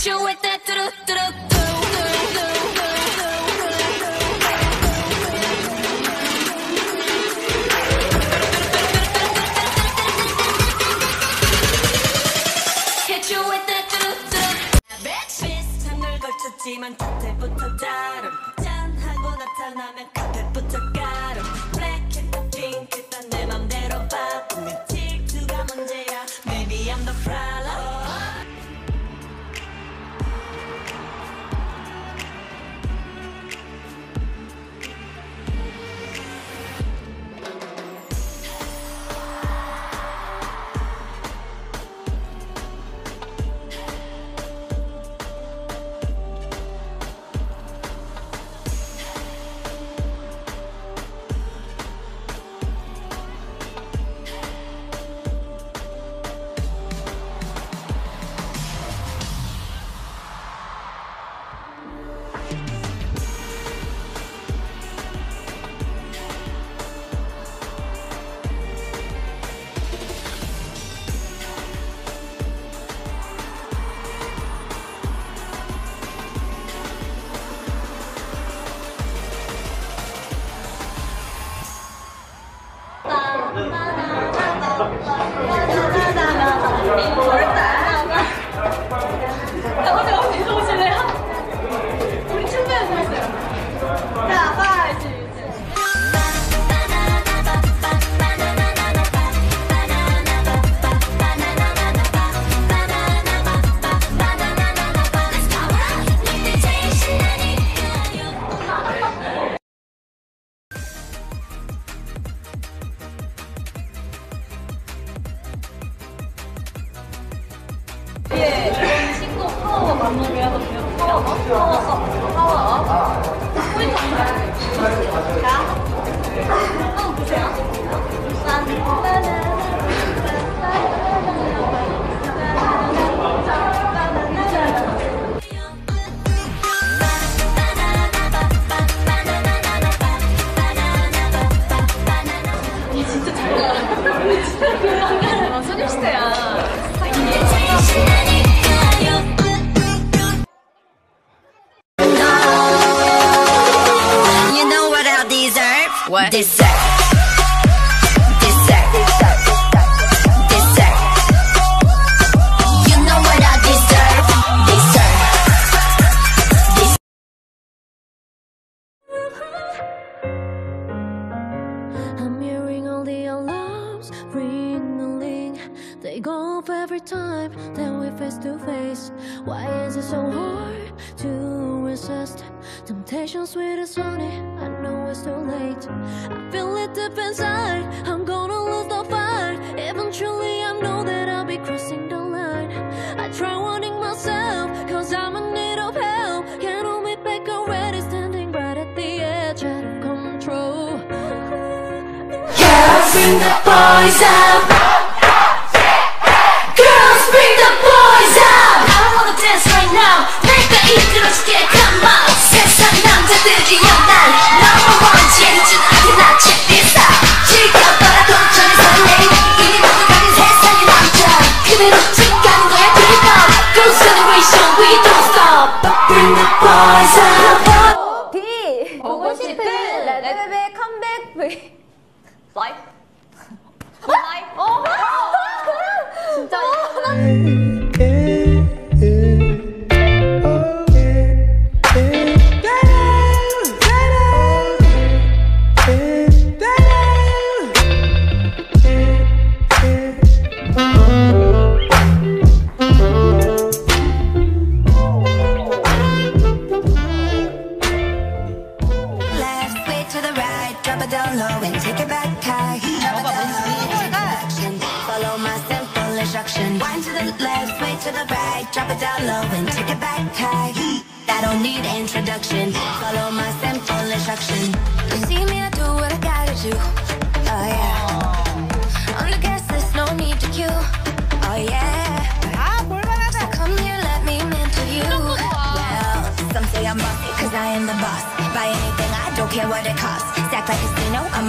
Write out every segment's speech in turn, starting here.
Hit you with that do do do Hit you with that do do 비슷한 걸 걸쳤지만 곁에부터 다름 짠하고 나타나면 카페 好섞好서커버업을좀잘준 비. Off every time that we face to face. Why is it so hard to resist? Temptation sweet as honey. It's too late. I feel it deep inside. I'm gonna lose the fight. Eventually, I know that I'll be crossing the line. I try warning myself, cause I'm in need of help. Can't hold me back already, standing right at the edge out of control. Girls, bring the boys out. Bring drop it down low and take it back high. Drop it down low. Follow my simple instruction. Wind to the left, way to the right, drop it down low and take it back high. I don't need introduction. Follow my simple instruction. You see me, I do what I gotta do. Oh yeah. I'm the guest, list, no need to queue. Oh yeah. So come here, let me mentor you. Well, some say I'm bossy, cause I am the boss. Buy anything, I don't care what it costs.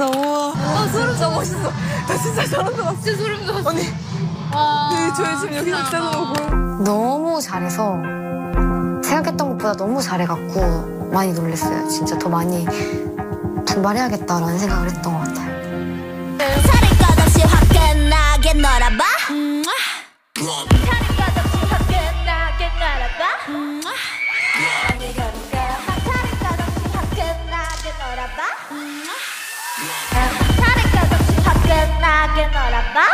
멋있어. 아 소름 진짜 멋있어. 나 진짜 저런 거 봤어. 진짜 소름 돋았어. 언니, 와. 네, 저희 지금 여기 있잖아. 너무 잘해서 생각했던 것보다 너무 잘해갖고 많이 놀랐어요. 진짜 더 많이 분발해야겠다라는 생각을 했던 것 같아요. 없이 화끈하게 놀아봐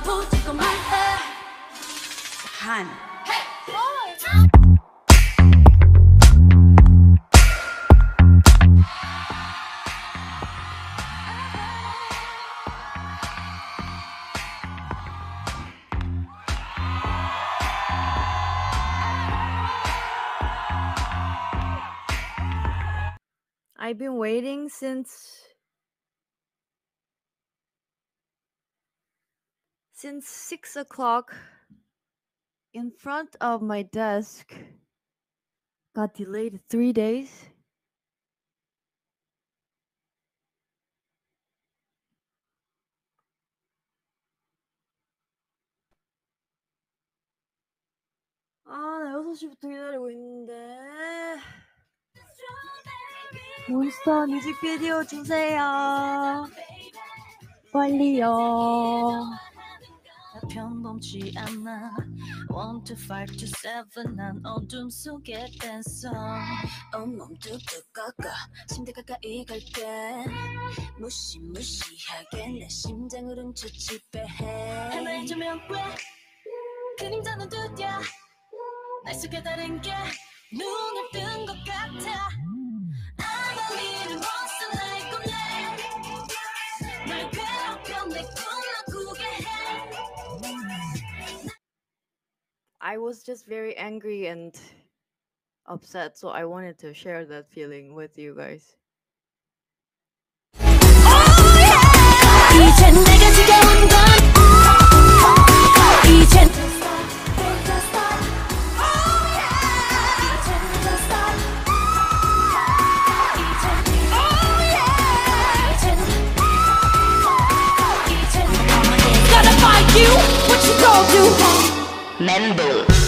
마 돌아보지도 마 한. I've been waiting since since six o'clock in front of my desk. Got delayed three days. 아, 나 6시부터 기다리고 있는데. 몬스터 뮤직비디오 주세요. 빨리요. 편범치 않아. 1 to 5 to 7난 어둠 속에 댄서. 온몸 뚝뚝 꺾어 침대 가까이 갈게. 무시무시하게 내 심장을 훔쳐 지배해. 하나의 조명괴 그림자는 두드려 날 속에 다른 게 눈을 뜬 것 같아 I was just very angry and upset, so I wanted to share that feeling with you guys. you, what you gonna do? Member.